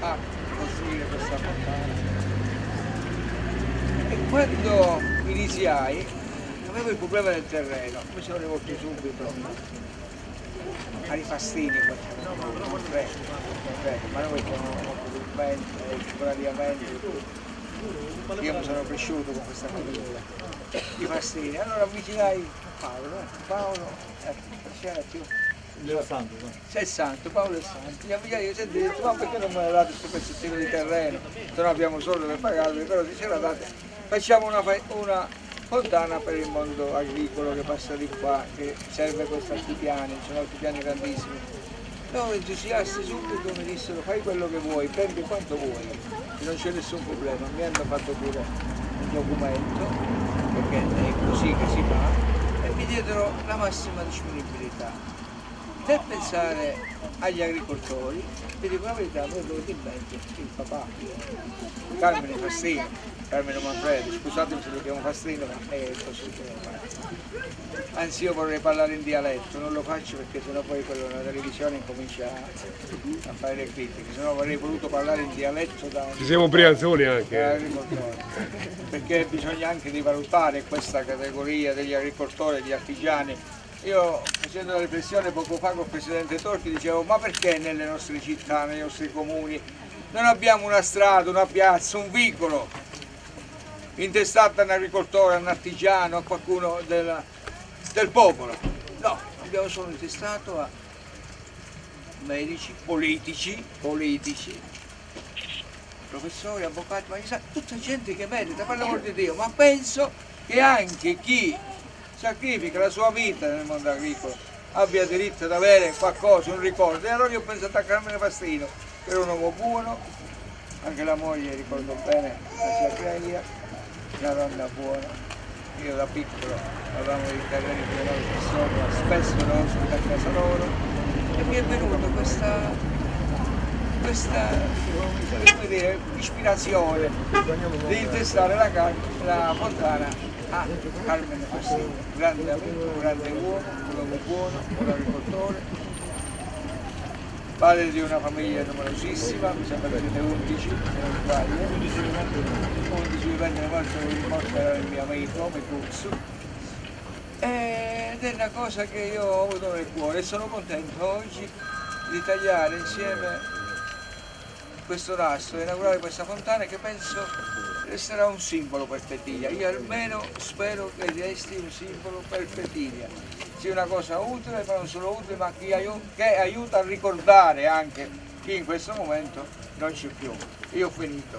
a costruire questa fontana. E quando iniziai avevo il problema del terreno, mi sono rivolto subito ai fastini tre, ma noi siamo molto spontaneamente, io mi sono cresciuto con questa famiglia, i fastini, allora avvicinai Paolo, Paolo, ecco, c'era più Leo Santo. no? sei santo, Paolo è santo. Gli avvicini io senti, detto, ma perché non me ne date questo pezzettino di terreno? Se no abbiamo soldi per pagarlo, però diceva date, facciamo una, una fontana per il mondo agricolo che passa di qua, che serve questi altipiani, sono altipiani grandissimi. No, entusiasti subito mi dissero fai quello che vuoi, prendi quanto vuoi, non c'è nessun problema. Mi hanno fatto pure un documento, perché è così che si fa, e mi diedero la massima disponibilità per pensare agli agricoltori, vi dico la verità, voi dovete in mente il papà, Carmine Fastrino, Carmine Manfredi, scusatemi se lo chiamo Fastrino, ma è così lo faccio. Anzi io vorrei parlare in dialetto, non lo faccio perché sennò poi quello la televisione comincia a fare le critiche, sennò avrei voluto parlare in dialetto da Ci siamo brianzoni anche. agricoltori, perché bisogna anche di valutare questa categoria degli agricoltori, degli artigiani. Io facendo la riflessione poco fa con il Presidente Torchi dicevo ma perché nelle nostre città, nei nostri comuni non abbiamo una strada, una piazza, un vicolo intestato a un agricoltore, a un artigiano, a qualcuno della- del popolo? No, abbiamo solo intestato a medici, politici, politici, professori, avvocati, magistrati, tutta gente che merita, per l'amor di Dio, ma penso che anche chi sacrifica la sua vita nel mondo agricolo abbia diritto ad avere qualcosa, un ricordo. E allora io ho pensato a Carmine Fastrino, che era un uomo buono, anche la moglie, ricordo bene, la sia Clelia, una donna buona. Io da piccolo avevamo i terreni che sono spesso ero ospite a casa loro e mi è venuta questa questa come dire, ispirazione di intestare la, la fontana a Carmine Fassino, grande amico, grande uomo, un uomo buono, un agricoltore, padre di una famiglia numerosissima, mi sembra che siete 11 se non sbaglio, 11 viventi nel morto il morto era il mio amico, Micuzzu, ed è una cosa che io ho avuto nel cuore e sono contento oggi di tagliare insieme questo nastro e inaugurare questa fontana che penso resterà un simbolo per Petiglia. Io almeno spero che resti un simbolo per Petiglia. Sia una cosa utile, ma non solo utile, ma che, aiu- che aiuta a ricordare anche chi in questo momento non c'è più. Io ho finito.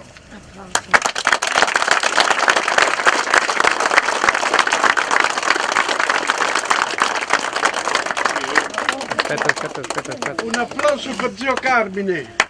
Aspetta, aspetta, aspetta, aspetta. Un applauso per zio Carmine.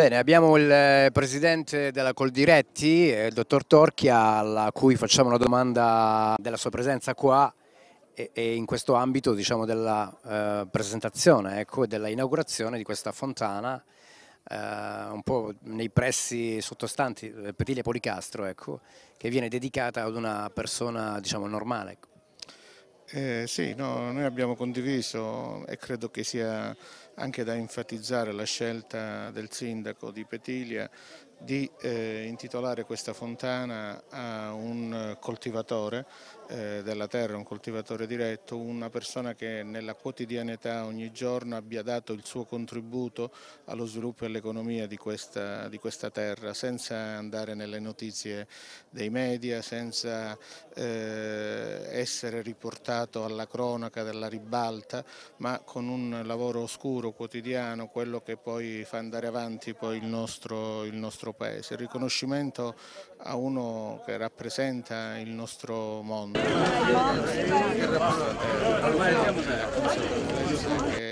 Bene, abbiamo il eh, presidente della Coldiretti, eh, il dottor Torchia, a cui facciamo una domanda della sua presenza qua e, e in questo ambito diciamo, della eh, presentazione ecco, della inaugurazione di questa fontana eh, un po' nei pressi sottostanti eh, Petiglia Policastro, ecco, che viene dedicata ad una persona diciamo, normale. Eh, sì, no, noi abbiamo condiviso e credo che sia anche da enfatizzare la scelta del sindaco di Petilia di eh, intitolare questa fontana a un coltivatore eh, della terra, un coltivatore diretto, una persona che nella quotidianità ogni giorno abbia dato il suo contributo allo sviluppo e all'economia di questa, di questa terra, senza andare nelle notizie dei media, senza eh, essere riportato alla cronaca della ribalta, ma con un lavoro oscuro, quotidiano, quello che poi fa andare avanti poi il nostro, il nostro paese. Il riconoscimento a uno che rappresenta il nostro mondo. Che, eh,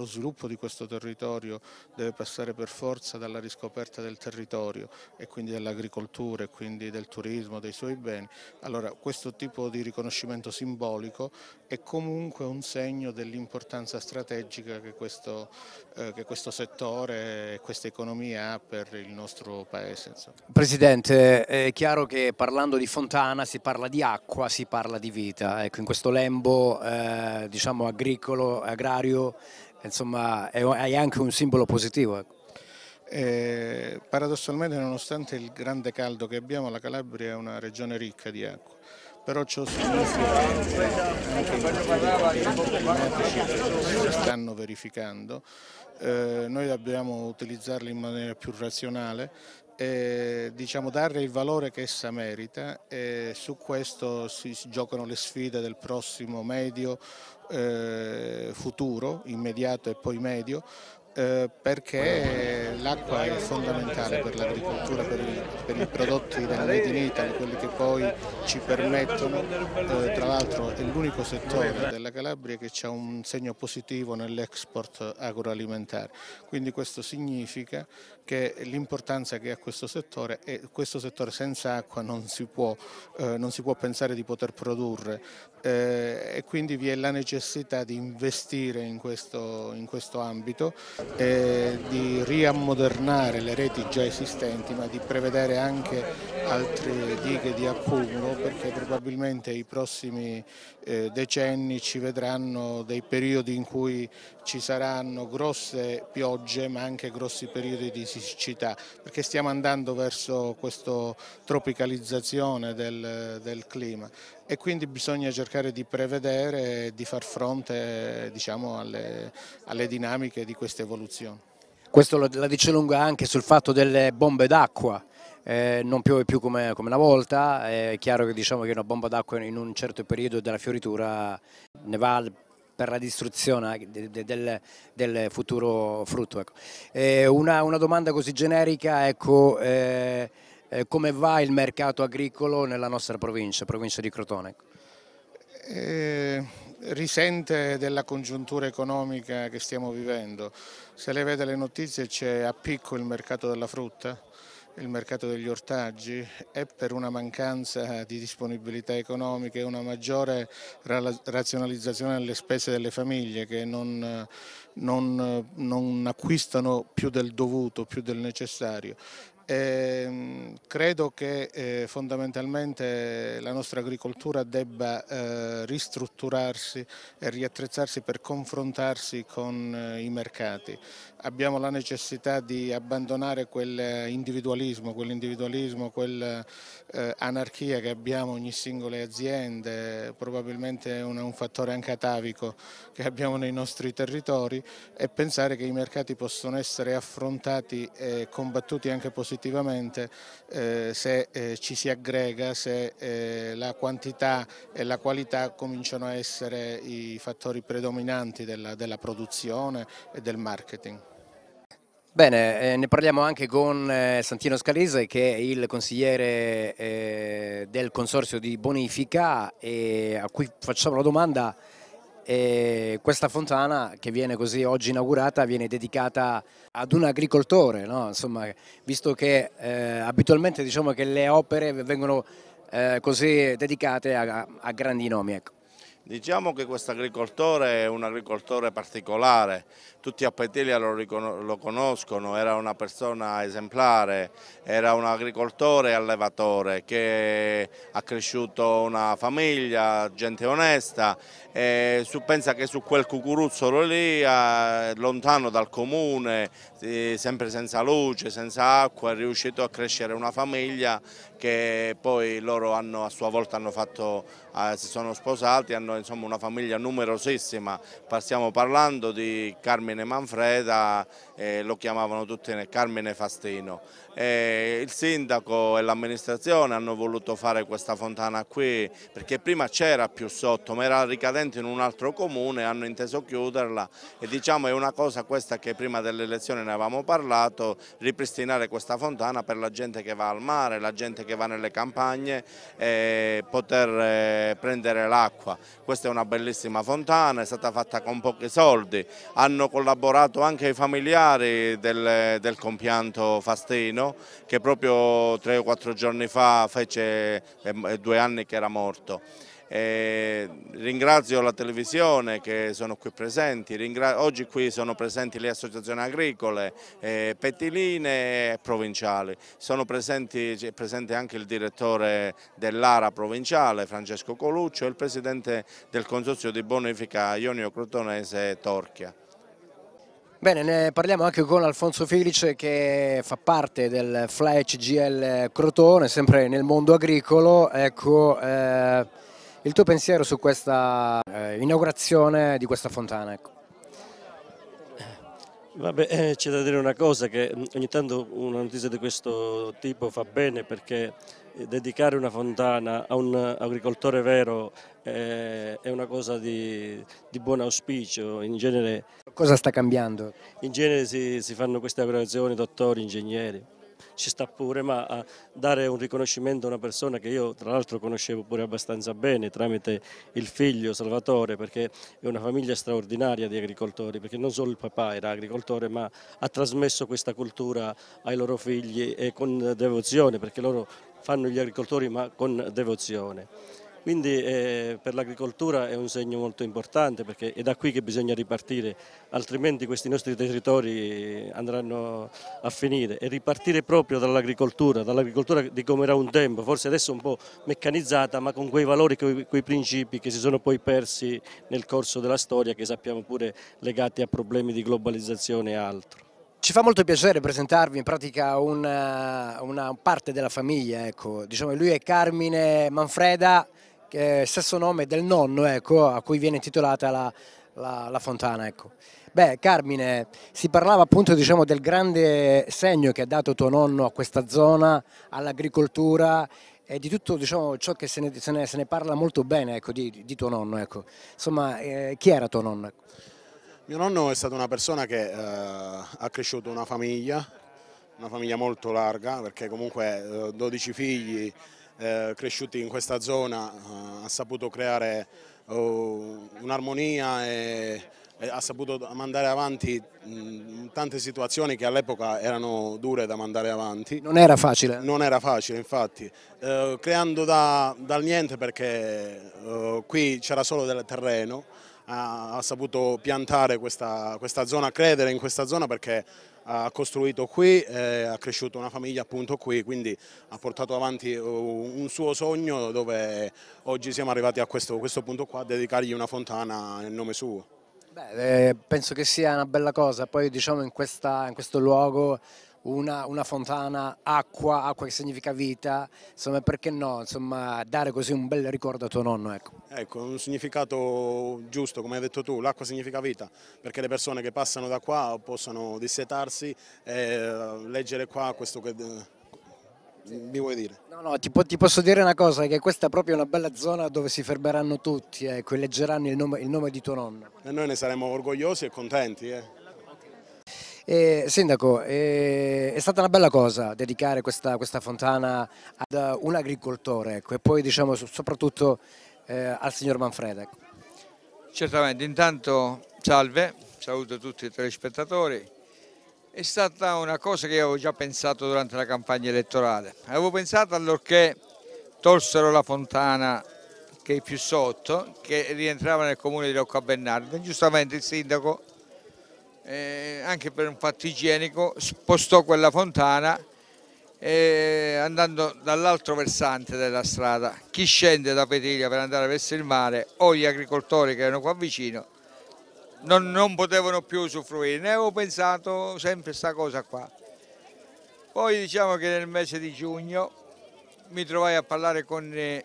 lo sviluppo di questo territorio deve passare per forza dalla riscoperta del territorio e quindi dell'agricoltura e quindi del turismo, dei suoi beni, allora questo tipo di riconoscimento simbolico è comunque un segno dell'importanza strategica che questo, eh, che questo settore e questa economia ha per il nostro Paese. Insomma. Presidente, è chiaro che parlando di fontana si parla di acqua, si parla di vita, ecco, in questo lembo eh, diciamo agricolo, agrario, insomma è anche un simbolo positivo. Ecco. Eh, paradossalmente nonostante il grande caldo che abbiamo la Calabria è una regione ricca di acqua però ciò climatici si stanno verificando, eh, noi dobbiamo utilizzarli in maniera più razionale e diciamo, dare il valore che essa merita e su questo si giocano le sfide del prossimo medio eh, futuro, immediato e poi medio, eh, perché l'acqua è fondamentale per l'agricoltura, per, per, i prodotti del Made in Italy, quelli che poi ci permettono, eh, tra l'altro è l'unico settore della Calabria che ha un segno positivo nell'export agroalimentare, quindi questo significa che l'importanza che ha questo settore è questo settore senza acqua non si può, eh, non si può pensare di poter produrre eh, e quindi vi è la necessità di investire in questo, in questo ambito, eh, di riammodernare le reti già esistenti ma di prevedere anche altre dighe di accumulo perché probabilmente i prossimi eh, decenni ci vedranno dei periodi in cui ci saranno grosse piogge ma anche grossi periodi di siccità perché stiamo andando verso questa tropicalizzazione del, del clima e quindi bisogna cercare di prevedere e di far fronte diciamo, alle, alle dinamiche di questa evoluzione. Questo la dice lunga anche sul fatto delle bombe d'acqua, eh, non piove più come, come, una volta, è chiaro che, diciamo che una bomba d'acqua in un certo periodo della fioritura ne va per la distruzione del, del, del futuro frutto. Ecco. Eh, una, una, domanda così generica, ecco, eh, eh, come va il mercato agricolo nella nostra provincia, provincia di Crotone? Eh, risente della congiuntura economica che stiamo vivendo. Se lei vede le notizie c'è a picco il mercato della frutta, il mercato degli ortaggi e per una mancanza di disponibilità economica e una maggiore razionalizzazione delle spese delle famiglie che non, non, non acquistano più del dovuto, più del necessario. Eh, credo che eh, fondamentalmente la nostra agricoltura debba eh, ristrutturarsi e riattrezzarsi per confrontarsi con eh, i mercati. Abbiamo la necessità di abbandonare quell'individualismo, quell'individualismo, quell'anarchia eh, che abbiamo ogni singole aziende, probabilmente è un, un fattore anche atavico che abbiamo nei nostri territori e pensare che i mercati possono essere affrontati e combattuti anche positivamente positivamente eh, se eh, ci si aggrega, se eh, la quantità e la qualità cominciano a essere i fattori predominanti della, della produzione e del marketing. Bene, eh, ne parliamo anche con eh, Santino Scalese che è il consigliere eh, del Consorzio di Bonifica e a cui facciamo la domanda e questa fontana che viene così oggi inaugurata viene dedicata ad un agricoltore, no? Insomma, visto che eh, abitualmente diciamo che le opere vengono eh, così dedicate a, a grandi nomi. Ecco. Diciamo che questo agricoltore è un agricoltore particolare, tutti a Petilia lo, lo, conoscono, era una persona esemplare, era un agricoltore e allevatore che ha cresciuto una famiglia, gente onesta su, pensa che su quel cucuruzzolo lì, eh, lontano dal comune, eh, sempre senza luce, senza acqua, è riuscito a crescere una famiglia che poi loro hanno, a sua volta fatto, eh, si sono sposati, hanno insomma, una famiglia numerosissima, stiamo parlando di Carmine Manfreda, eh, lo chiamavano tutti Carmine Fastino. Eh, il sindaco e l'amministrazione hanno voluto fare questa fontana qui perché prima c'era più sotto ma era ricadente in un altro comune, hanno inteso chiuderla e diciamo è una cosa questa che prima delle elezioni ne avevamo parlato, ripristinare questa fontana per la gente che va al mare, la gente che va nelle campagne e poter eh, prendere l'acqua. questa è una bellissima fontana, è stata fatta con pochi soldi, hanno collaborato anche i familiari del, del compianto Fastino che proprio tre o quattro giorni fa fece eh, due anni che era morto. Eh, ringrazio la televisione che sono qui presenti, oggi qui sono presenti le associazioni agricole, eh, petiline e provinciali, sono presenti, presente anche il direttore dell'ARA provinciale Francesco Coluccio e il presidente del consorzio di bonifica Ionio Crotonese Torchia. Bene, ne parliamo anche con Alfonso Felice che fa parte del FLAC GL Crotone, sempre nel mondo agricolo. Ecco, eh, il tuo pensiero su questa eh, inaugurazione di questa fontana? Ecco. Vabbè, eh, c'è da dire una cosa, che mm, ogni tanto una notizia di questo tipo fa bene perché eh, dedicare una fontana a un agricoltore vero eh, è una cosa di, di, buon auspicio. In genere, cosa sta cambiando? In genere si, si fanno queste aggregazioni dottori, ingegneri ci sta pure, ma a dare un riconoscimento a una persona che io tra l'altro conoscevo pure abbastanza bene tramite il figlio Salvatore, perché è una famiglia straordinaria di agricoltori, perché non solo il papà era agricoltore, ma ha trasmesso questa cultura ai loro figli e con devozione, perché loro fanno gli agricoltori ma con devozione. Quindi eh, per l'agricoltura è un segno molto importante perché è da qui che bisogna ripartire, altrimenti questi nostri territori andranno a finire e ripartire proprio dall'agricoltura, dall'agricoltura di come era un tempo, forse adesso un po' meccanizzata ma con quei valori, quei, quei principi che si sono poi persi nel corso della storia che sappiamo pure legati a problemi di globalizzazione e altro. Ci fa molto piacere presentarvi in pratica una, una parte della famiglia, ecco. diciamo, lui è Carmine Manfreda, eh, stesso nome del nonno ecco, a cui viene intitolata la, la, la fontana. Ecco. Beh, Carmine, si parlava appunto diciamo, del grande segno che ha dato tuo nonno a questa zona, all'agricoltura e di tutto diciamo, ciò che se ne, se, ne, se ne, parla molto bene ecco, di, di, tuo nonno. Ecco. Insomma, eh, chi era tuo nonno? Mio nonno è stata una persona che eh, ha cresciuto una famiglia, una famiglia molto larga perché comunque eh, 12 figli, eh, cresciuti in questa zona eh, ha saputo creare oh, un'armonia e, e, ha saputo mandare avanti mh, tante situazioni che all'epoca erano dure da mandare avanti. Non era facile? Non era facile infatti, eh, creando da, dal niente perché eh, qui c'era solo del terreno, ha, ha saputo piantare questa, questa zona, credere in questa zona perché ha costruito qui, eh, ha cresciuto una famiglia appunto qui, quindi ha portato avanti uh, un suo sogno dove oggi siamo arrivati a questo, questo punto qua, a dedicargli una fontana nel nome suo. Beh, eh, penso che sia una bella cosa, poi diciamo in, questa, in questo luogo una, una, fontana, acqua, acqua che significa vita, insomma perché no, insomma dare così un bel ricordo a tuo nonno. Ecco, ecco un significato giusto, come hai detto tu, l'acqua significa vita, perché le persone che passano da qua possono dissetarsi e leggere qua questo che mi vuoi dire? No, no, ti, ti, posso dire una cosa, che questa è proprio una bella zona dove si fermeranno tutti ecco, e leggeranno il nome, il nome, di tuo nonno. E noi ne saremo orgogliosi e contenti. Eh. Eh, sindaco, eh, è stata una bella cosa dedicare questa, questa fontana ad un agricoltore ecco, e poi diciamo soprattutto eh, al signor Manfreda. Ecco. Certamente, intanto salve, saluto tutti i telespettatori. È stata una cosa che avevo già pensato durante la campagna elettorale. Avevo pensato allorché tolsero la fontana che è più sotto, che rientrava nel comune di Rocca Bernardo. Giustamente il sindaco eh, anche per un fatto igienico, spostò quella fontana eh, andando dall'altro versante della strada. Chi scende da Petiglia per andare verso il mare o gli agricoltori che erano qua vicino non, non potevano più usufruire. Ne avevo pensato sempre questa cosa qua. Poi diciamo che nel mese di giugno mi trovai a parlare con eh,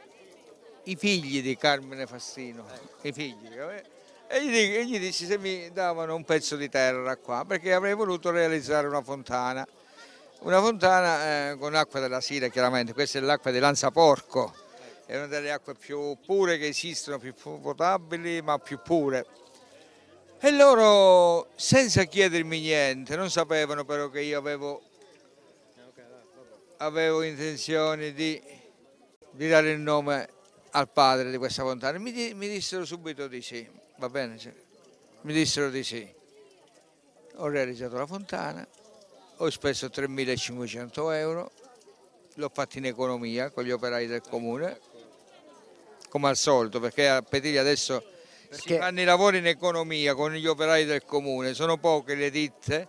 i figli di Carmine Fassino, i figli. Eh, e gli, e gli dissi se mi davano un pezzo di terra qua perché avrei voluto realizzare una fontana. Una fontana eh, con acqua della Sira chiaramente questa è l'acqua di Lanzaporco. È una delle acque più pure che esistono più potabili ma più pure. E loro senza chiedermi niente non sapevano però che io avevo avevo intenzione di, di dare il nome al padre di questa fontana? Mi, mi dissero subito di sì, va bene? sì. Mi dissero di sì. Ho realizzato la fontana, ho speso 3.500 euro, l'ho fatto in economia con gli operai del comune, come al solito, perché a Petiglia adesso si Perché- fanno i lavori in economia con gli operai del comune, sono poche le ditte.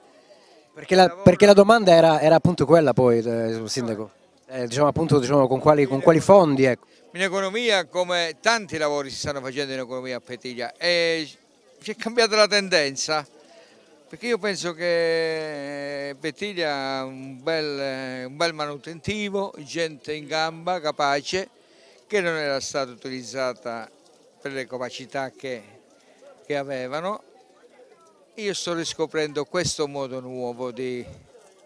Perché la, perché la domanda era, era appunto quella poi, eh, Sindaco. Eh, diciamo appunto diciamo, con, quali, con quali fondi, ecco. In economia, come tanti lavori si stanno facendo in economia a Petiglia, e si è cambiata la tendenza, perché io penso che Petiglia ha un bel, un bel manutentivo, gente in gamba, capace, che non era stata utilizzata per le capacità che, che avevano. Io sto riscoprendo questo modo nuovo di,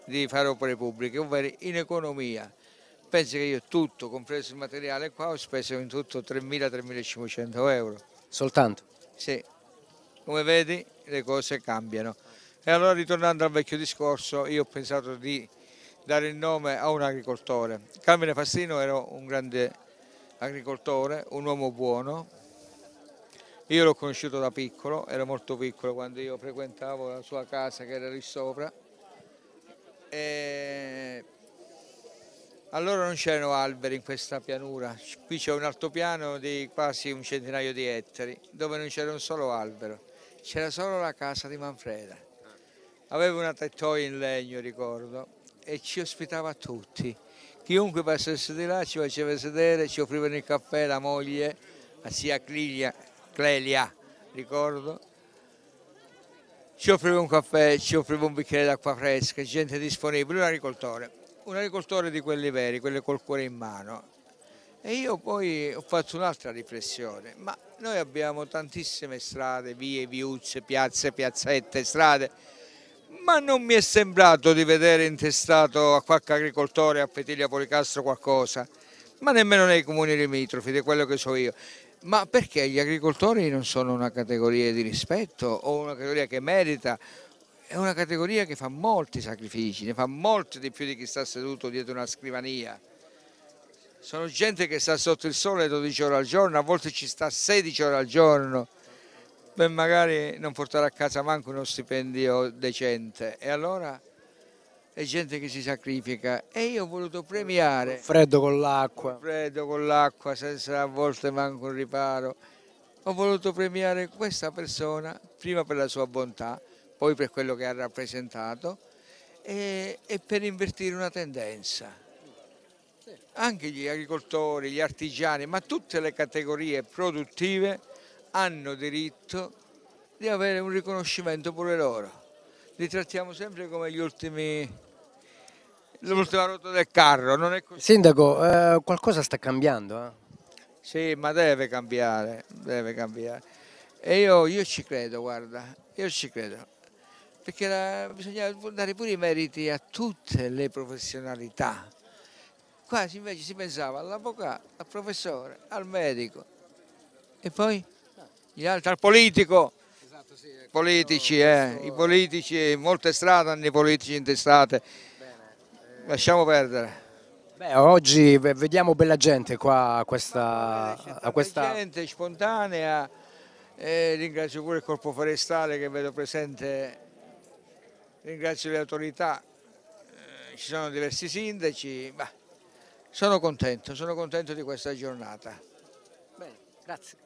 di fare opere pubbliche, ovvero in economia. Penso che io tutto, compreso il materiale qua, ho speso in tutto 3.000-3.500 euro. Soltanto. Sì, come vedi le cose cambiano. E allora ritornando al vecchio discorso, io ho pensato di dare il nome a un agricoltore. Carmine Fassino era un grande agricoltore, un uomo buono. Io l'ho conosciuto da piccolo, era molto piccolo quando io frequentavo la sua casa che era lì sopra. E allora non c'erano alberi in questa pianura, qui c'è un altopiano di quasi un centinaio di ettari dove non c'era un solo albero, c'era solo la casa di Manfreda. Aveva una tettoia in legno, ricordo, e ci ospitava tutti. Chiunque passasse di là ci faceva sedere, ci offrivano il caffè, la moglie, la zia Clelia, Clelia ricordo, ci offriva un caffè, ci offriva un bicchiere d'acqua fresca, gente disponibile, un agricoltore, un agricoltore di quelli veri, quelli col cuore in mano. E io poi ho fatto un'altra riflessione, ma noi abbiamo tantissime strade, vie, viuzze, piazze, piazzette, strade, ma non mi è sembrato di vedere intestato a qualche agricoltore a Petiglia Policastro qualcosa, ma nemmeno nei comuni limitrofi, di quello che so io. Ma perché gli agricoltori non sono una categoria di rispetto o una categoria che merita? È una categoria che fa molti sacrifici, ne fa molti di più di chi sta seduto dietro una scrivania. Sono gente che sta sotto il sole 12 ore al giorno, a volte ci sta 16 ore al giorno per magari non portare a casa manco uno stipendio decente. E allora è gente che si sacrifica e io ho voluto premiare Freddo con l'acqua. freddo con l'acqua senza a volte manco un riparo. Ho voluto premiare questa persona prima per la sua bontà, poi per quello che ha rappresentato e, e per invertire una tendenza. Anche gli agricoltori, gli artigiani, ma tutte le categorie produttive hanno diritto di avere un riconoscimento pure loro. Li trattiamo sempre come gli ultimi, l'ultima ruota del carro, non è così. Sindaco, eh, qualcosa sta cambiando. eh? Sì, ma deve cambiare, deve cambiare. E io, io ci credo, guarda, io ci credo. Perché la- bisogna dare pure i meriti a tutte le professionalità. Qua si- invece si pensava all'avvocato, al professore, al medico e poi gli altri, al politico. Politici, eh, i politici, molte strade hanno i politici intestate. Lasciamo perdere. Beh, oggi ve- vediamo bella gente qua a questa... A questa... gente spontanea, e ringrazio pure il corpo forestale che vedo presente, ringrazio le autorità, eh, ci sono diversi sindaci, ma sono contento, sono contento di questa giornata. Bene, grazie.